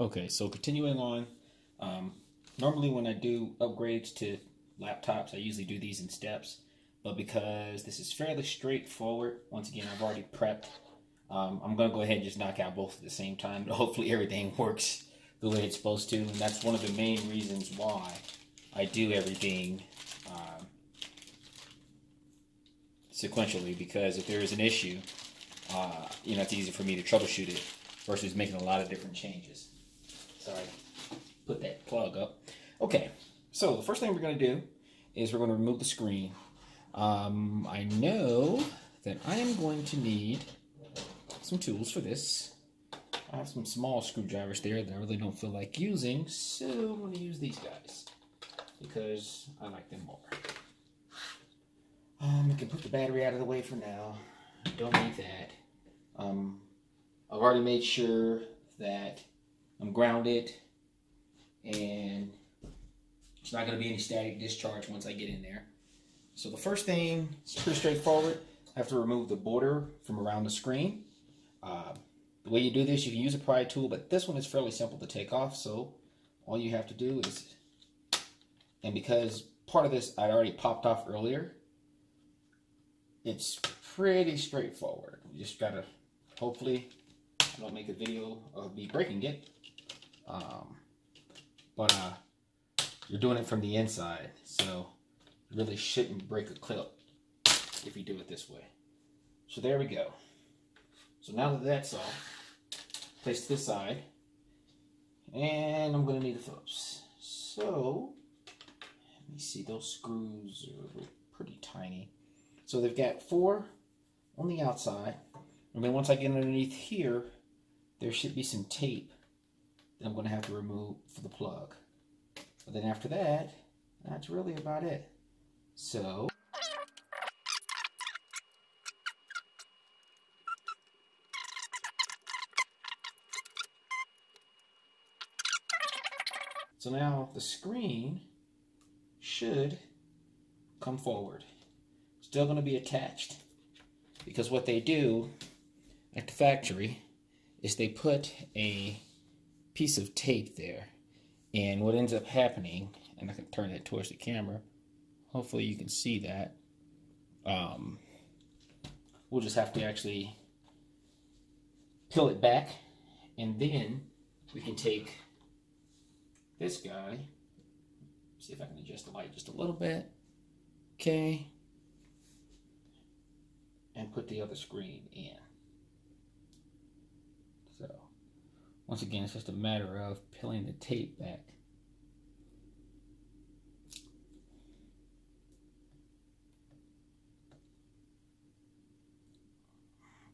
Okay, so continuing on, um, normally when I do upgrades to laptops, I usually do these in steps. But because this is fairly straightforward, once again, I've already prepped. Um, I'm going to go ahead and just knock out both at the same time. Hopefully everything works the way it's supposed to. And that's one of the main reasons why I do everything um, sequentially. Because if there is an issue, uh, you know, it's easy for me to troubleshoot it versus making a lot of different changes. Sorry, put that plug up. Okay, so the first thing we're going to do is we're going to remove the screen. Um, I know that I am going to need some tools for this. I have some small screwdrivers there that I really don't feel like using, so I'm going to use these guys because I like them more. Um, I can put the battery out of the way for now. Don't need that. Um, I've already made sure that I'm grounded and it's not going to be any static discharge once I get in there. So the first thing is pretty straightforward. I have to remove the border from around the screen. Uh, the way you do this, you can use a pry tool, but this one is fairly simple to take off. So all you have to do is, and because part of this I already popped off earlier, it's pretty straightforward. You just gotta, hopefully, I don't make a video of me breaking it. Um, but uh, you're doing it from the inside, so you really shouldn't break a clip if you do it this way. So there we go. So now that that's off, place this side, and I'm going to need a Phillips. So, let me see, those screws are pretty tiny. So they've got four on the outside, and then once I get underneath here, there should be some tape that I'm going to have to remove for the plug. But then after that, that's really about it. So... So now the screen should come forward. Still going to be attached because what they do at the factory is they put a piece of tape there and what ends up happening and I can turn it towards the camera hopefully you can see that um, we'll just have to actually peel it back and then we can take this guy, see if I can adjust the light just a little bit, okay, and put the other screen in. So, once again, it's just a matter of peeling the tape back.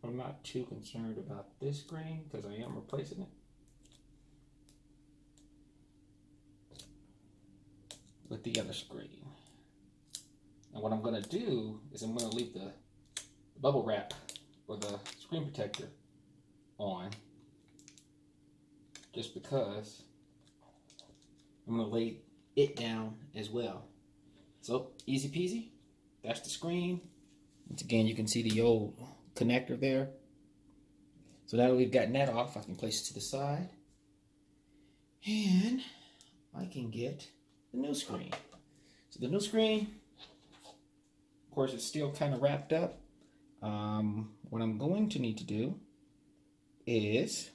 I'm not too concerned about this screen because I am replacing it. with the other screen. And what I'm going to do is I'm going to leave the bubble wrap or the screen protector on just because I'm going to lay it down as well. So easy peasy. That's the screen. Once again, you can see the old connector there. So now that we've gotten that off, I can place it to the side. And I can get the new screen. So the new screen, of course, it's still kind of wrapped up. Um, what I'm going to need to do is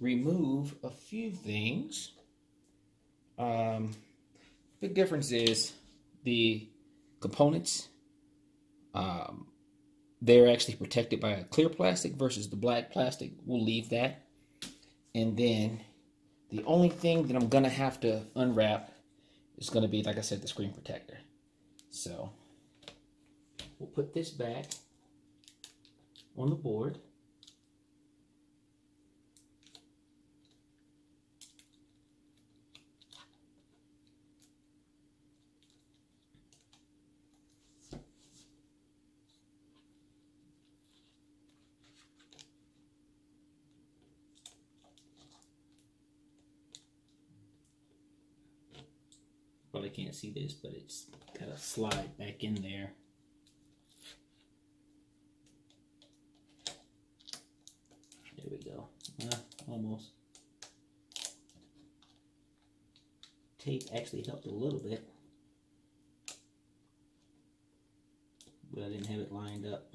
remove a few things. Um, big difference is the components. Um, they're actually protected by a clear plastic versus the black plastic. We'll leave that. And then the only thing that I'm going to have to unwrap is going to be, like I said, the screen protector. So we'll put this back on the board. Probably can't see this, but it's got a slide back in there. There we go. Almost. tape actually helped a little bit. But I didn't have it lined up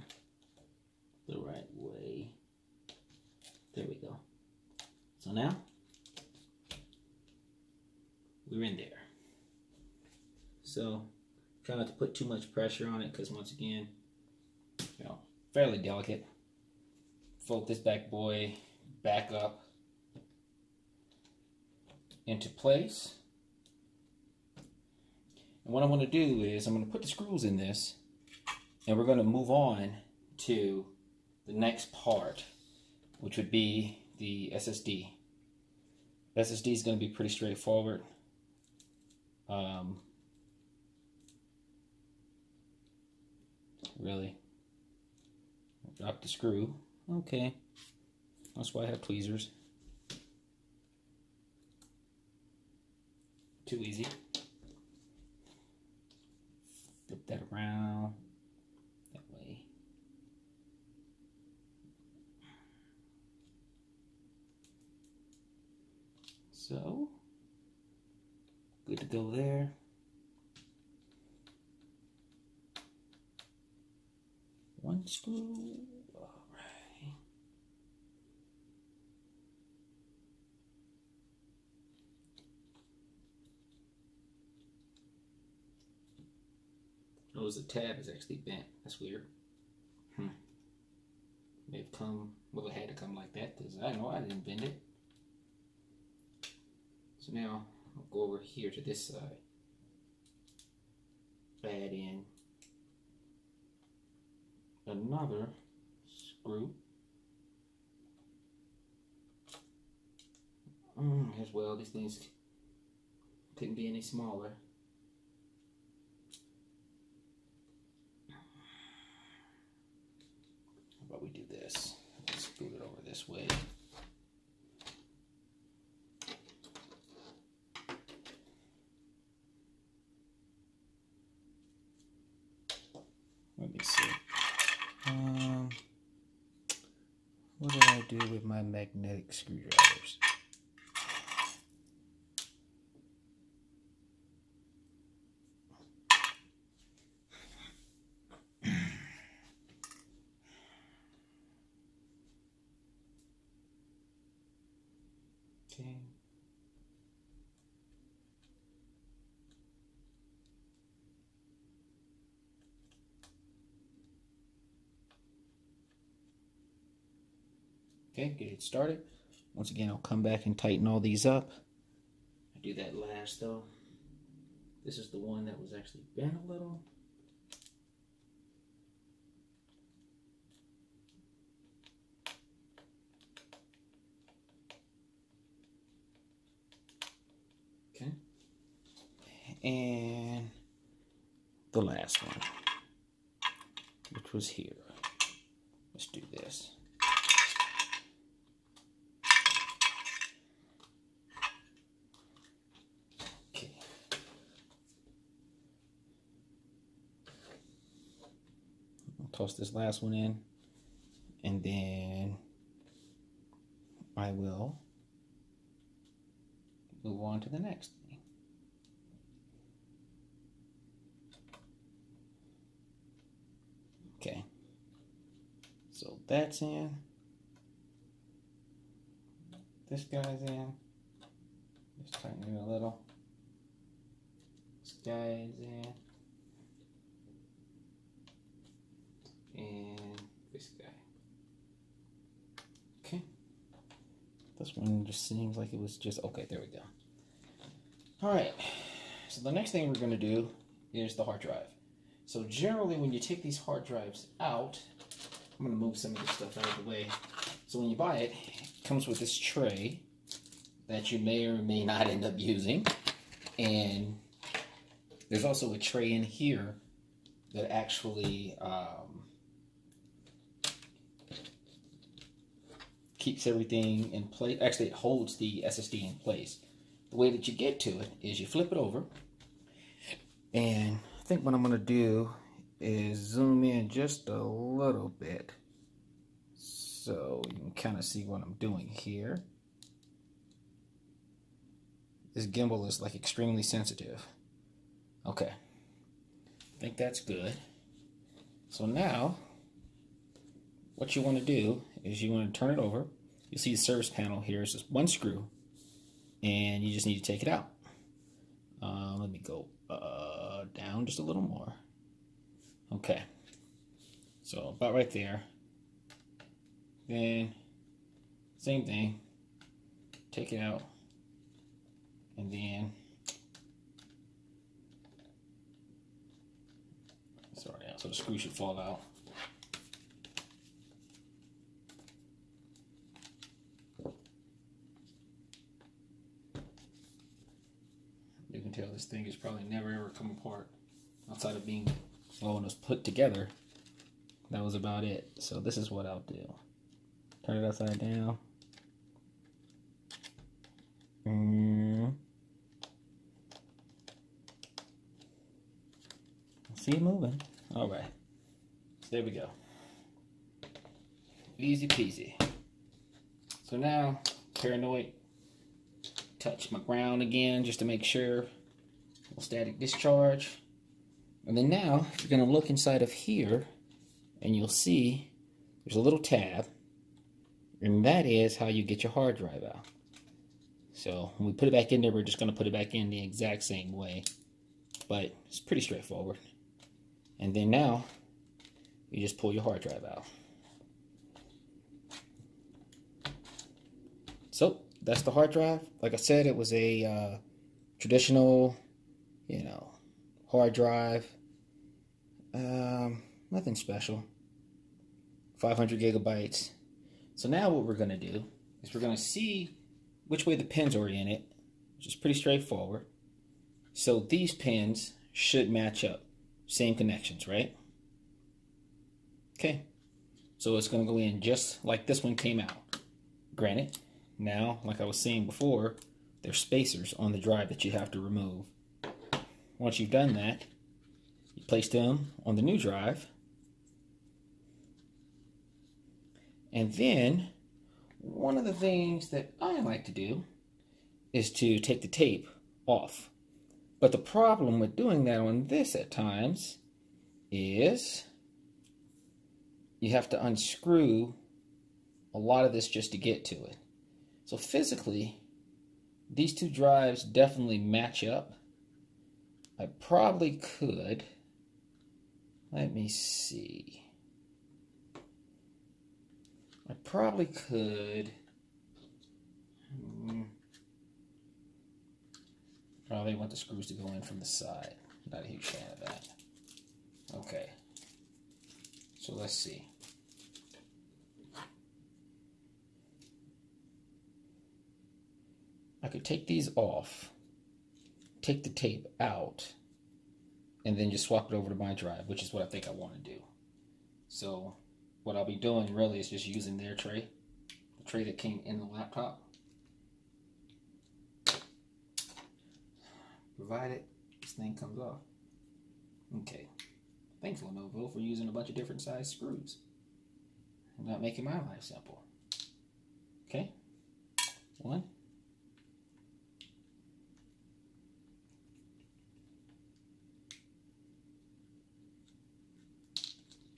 the right way. There we go. So now, we're in there. So, try not to put too much pressure on it because once again, you know, fairly delicate. Fold this back boy back up into place. And what I want to do is I'm going to put the screws in this and we're going to move on to the next part, which would be the SSD. SSD is going to be pretty straightforward. Um, really. Drop the screw. Okay. That's why I have tweezers. Too easy. Flip that around. That way. So, good to go there. One screw. Notice the tab is actually bent. That's weird. Hmm. May have come, well, it had to come like that because I know I didn't bend it. So now I'll go over here to this side. Add in another screw. Mm, as well, these things couldn't be any smaller. How about we do this? Let's scoot it over this way. Let me see. Um, what did I do with my magnetic screwdrivers? Okay. Okay, get it started. Once again, I'll come back and tighten all these up. I do that last though. This is the one that was actually bent a little. Okay. And the last one, which was here. Let's do this. Okay. I'll toss this last one in and then I will move on to the next thing. Okay. So that's in. This guy's in. Just tighten it a little. This guy's in. And this guy. Okay. This one just seems like it was just okay. There we go. All right. So the next thing we're to do is the hard drive. So generally, when you take these hard drives out, I'm to move some of this stuff out of the way. So when you buy it, it comes with this tray that you may or may not end up using, and there's also a tray in here that actually um, keeps everything in place. Actually, it holds the SSD in place. The way that you get to it is you flip it over, and I think what I'm going to do is zoom in just a little bit so you can kind of see what I'm doing here. this gimbal is like extremely sensitive. Okay. I think that's good. So now, what you want to do is you want to turn it over. You see the service panel here is just one screw. And you just need to take it out. Uh, let me go uh, down just a little more. Okay. So about right there. Then, same thing. Take it out. And then sorry, so the screw should fall out. You can probably never ever come apart outside of being when it was put together. That was about it. So this is what I'll do. Turn it upside down. Mm. See it moving. All right. So there we go. Easy peasy. So now, paranoid, touch my ground again just to make sure. Static discharge. And then now, you're going to look inside of here, and you'll see there's a little tab. And that is how you get your hard drive out. So when we put it back in there, we're just going to put it back in the exact same way. But it's pretty straightforward. And then now, you just pull your hard drive out. So that's the hard drive. Like I said, it was a uh, traditional, you know, hard drive. Um, nothing special. 500 gigabytes. So now what we're going to do is we're going to see which way the pins oriented, which is pretty straightforward. So these pins should match up. Same connections, right? Okay. So it's going to go in just like this one came out. Granted, now, like I was saying before, there's spacers on the drive that you have to remove. Once you've done that, you place them on the new drive. And then one of the things that I like to do is to take the tape off. But the problem with doing that on this at times is you have to unscrew a lot of this just to get to it. So physically, these two drives definitely match up. I probably could. Let me see. I probably could. Hmm, probably want the screws to go in from the side. Not a huge fan of that. Okay. So let's see. I could take these off, take the tape out, and then just swap it over to my drive, which is what I think I want to do. So what I'll be doing really is just using their tray, the tray that came in the laptop. Provided this thing comes off. Okay. Thanks Lenovo for using a bunch of different size screws. And not making my life simple. Okay. One.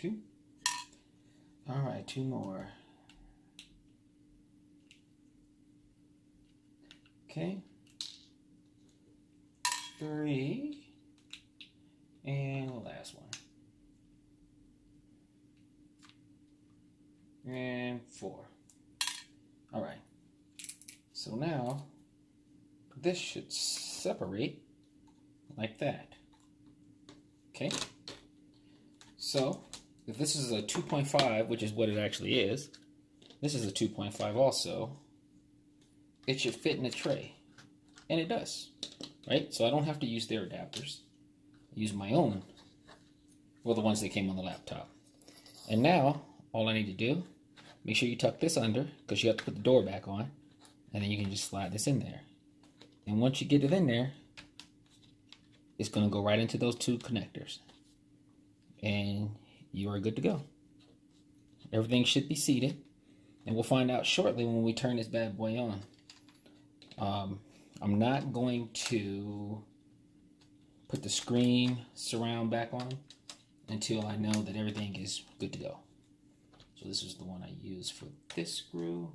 Two. All right, two more. Okay. Three. And the last one. And four. All right. So now, this should separate like that. Okay. So, if this is a 2.5, which is what it actually is, this is a 2.5 also, it should fit in a tray. And it does, right? So I don't have to use their adapters. I use my own, well, the ones that came on the laptop. And now, all I need to do, make sure you tuck this under, because you have to put the door back on, and then you can just slide this in there. And once you get it in there, it's going to go right into those two connectors. And you are good to go. Everything should be seated. And we'll find out shortly when we turn this bad boy on. Um, I'm not going to put the screen surround back on until I know that everything is good to go. So this is the one I use for this screw.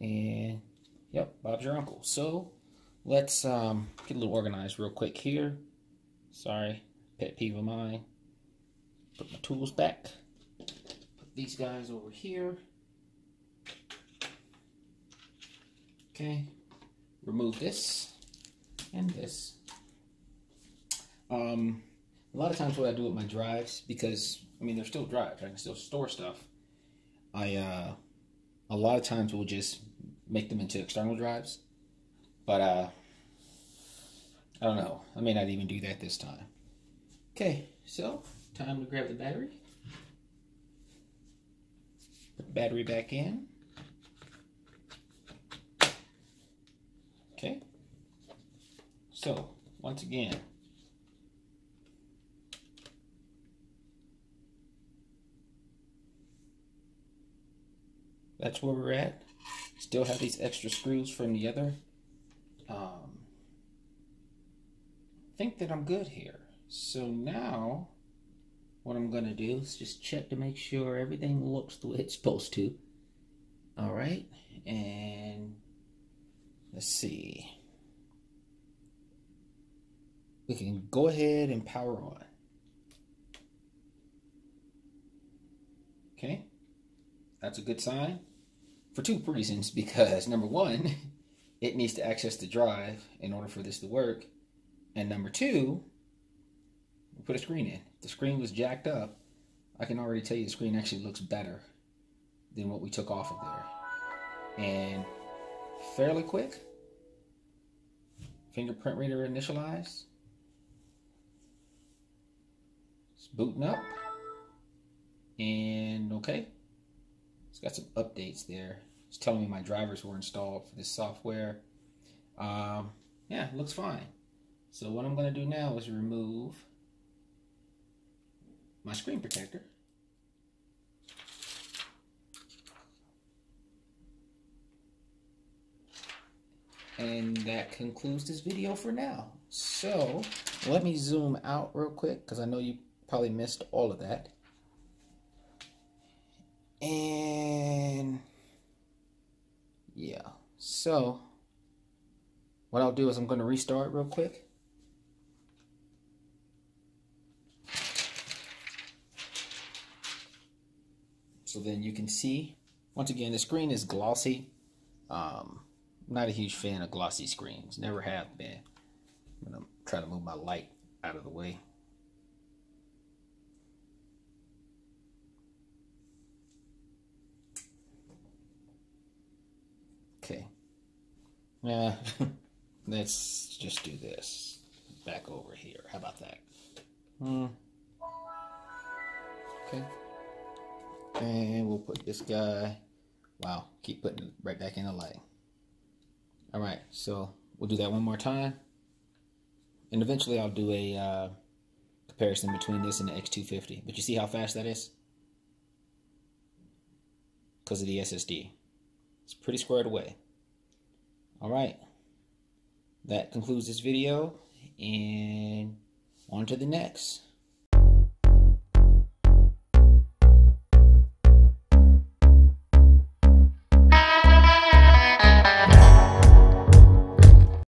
And yep, Bob's your uncle. So let's um, get a little organized real quick here. Sorry, pet peeve of mine. Put my tools back. Put these guys over here. Okay, remove this and this. Um, a lot of times what I do with my drives, because, I mean, they're still drives, I can still store stuff. I, uh, a lot of times will just make them into external drives. But, uh, I don't know. I may not even do that this time. Okay, so time to grab the battery. Put the battery back in. Okay. So, once again, that's where we're at. Still have these extra screws from the other. Um, think that I'm good here. So now, what I'm going to do is just check to make sure everything looks the way it's supposed to. All right, and let's see. We can go ahead and power on. Okay, that's a good sign for two reasons. Because number one, it needs to access the drive in order for this to work. And number two, we put a screen in. The screen was jacked up, I can already tell you the screen actually looks better than what we took off of there. And fairly quick. Fingerprint reader initialized. It's booting up. And okay. It's got some updates there. It's telling me my drivers were installed for this software. Um, yeah, looks fine. So what I'm going to do now is remove my screen protector. And that concludes this video for now. So let me zoom out real quick because I know you probably missed all of that. And yeah, so what I'll do is I'm going to restart real quick. So then you can see, once again, the screen is glossy. Um, I'm not a huge fan of glossy screens, never have been. I'm to try to move my light out of the way. Okay. Yeah, let's just do this. Back over here. How about that? Hmm. Okay. And we'll put this guy. Wow, keep putting it right back in the light. All right, so we'll do that one more time. And eventually I'll do a uh, comparison between this and the X250. But you see how fast that is? Because of the SSD. It's pretty squared away. All right. That concludes this video. And on to the next.